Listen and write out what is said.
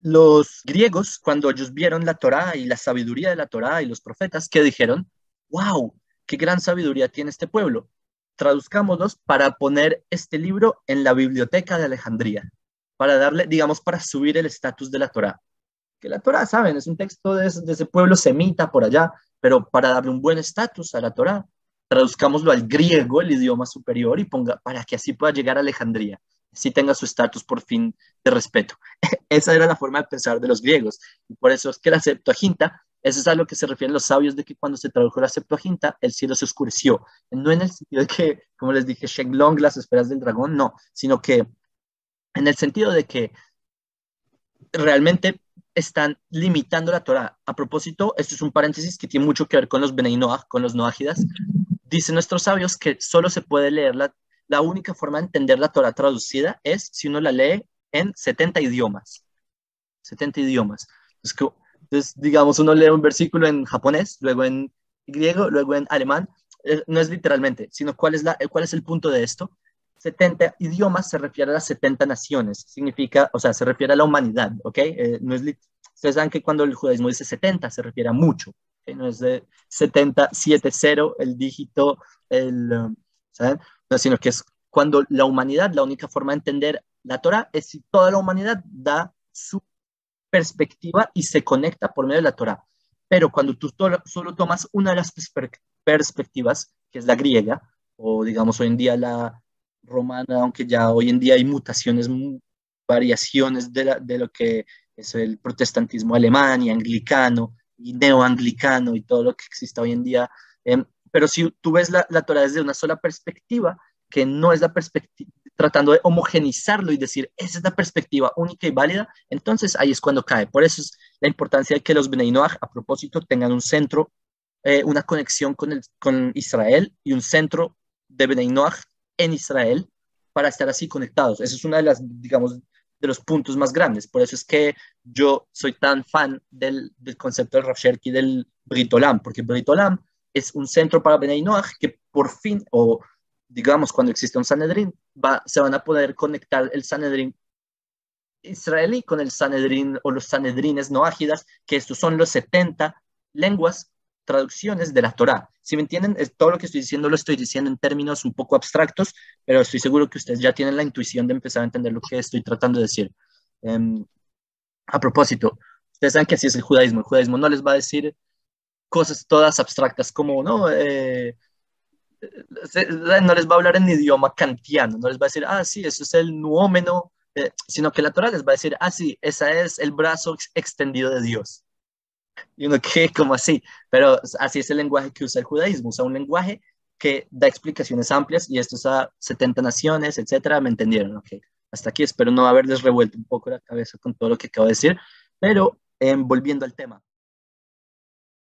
los griegos, cuando ellos vieron la Torá y la sabiduría de la Torá y los profetas, que dijeron, wow, qué gran sabiduría tiene este pueblo. Traduzcámoslos para poner este libro en la biblioteca de Alejandría, para darle, digamos, para subir el estatus de la Torá. Que la Torá, saben, es un texto de, ese pueblo semita por allá, pero para darle un buen estatus a la Torá, traduzcámoslo al griego, el idioma superior, y ponga para que así pueda llegar a Alejandría si tenga su estatus por fin de respeto. Esa era la forma de pensar de los griegos. Y por eso es que la Septuaginta, eso es a lo que se refieren los sabios de que cuando se tradujo la Septuaginta, el cielo se oscureció. No en el sentido de que, como les dije, Shenglong, las esferas del dragón, no, sino que en el sentido de que realmente están limitando la Torah. A propósito, esto es un paréntesis que tiene mucho que ver con los Benei Noach, con los Noajidas. Dicen nuestros sabios que solo se puede leer la la única forma de entender la Torah traducida es si uno la lee en 70 idiomas. 70 idiomas. Entonces, digamos, uno lee un versículo en japonés, luego en griego, luego en alemán. Eh, no es literalmente, sino cuál es, la, cuál es el punto de esto. 70 idiomas se refiere a las 70 naciones, significa, o sea, se refiere a la humanidad, ¿ok? Eh, no es Ustedes saben que cuando el judaísmo dice 70 se refiere a mucho, no es de 70, 70, el dígito, el, um, ¿saben? Sino que es cuando la humanidad, la única forma de entender la Torah es si toda la humanidad da su perspectiva y se conecta por medio de la Torah. Pero cuando tú solo tomas una de las perspectivas, que es la griega, o digamos hoy en día la romana, aunque ya hoy en día hay mutaciones, variaciones de, de lo que es el protestantismo alemán y anglicano y neoanglicano y todo lo que existe hoy en día, em, pero si tú ves la, la Torah desde una sola perspectiva, que no es la perspectiva, tratando de homogenizarlo y decir, esa es la perspectiva única y válida, entonces ahí es cuando cae. Por eso es la importancia de que los Bnei a propósito, tengan un centro, eh, una conexión con, el, con Israel y un centro de Bnei en Israel para estar así conectados. Eso es una de las, digamos, de los puntos más grandes. Por eso es que yo soy tan fan del, del concepto del Rav y del Britolam, porque Britolam es un centro para Benay que por fin, o digamos cuando existe un Sanedrín, va, se van a poder conectar el Sanedrín israelí con el Sanedrín o los Sanedrines noágidas, que estos son los 70 lenguas, traducciones de la Torá. Si me entienden, todo lo que estoy diciendo lo estoy diciendo en términos un poco abstractos, pero estoy seguro que ustedes ya tienen la intuición de empezar a entender lo que estoy tratando de decir. Em, a propósito, ustedes saben que así es el judaísmo. El judaísmo no les va a decir cosas todas abstractas como, ¿no? Eh, no les va a hablar en idioma kantiano, no les va a decir, ah, sí, eso es el nuómeno, eh, sino que la Torah les va a decir, ah, sí, ese es el brazo extendido de Dios. Y uno, ¿qué? Como así? Pero así es el lenguaje que usa el judaísmo, usa un lenguaje que da explicaciones amplias y esto es a 70 naciones, etcétera, ¿me entendieron? Ok, hasta aquí espero no haberles revuelto un poco la cabeza con todo lo que acabo de decir, pero em, volviendo al tema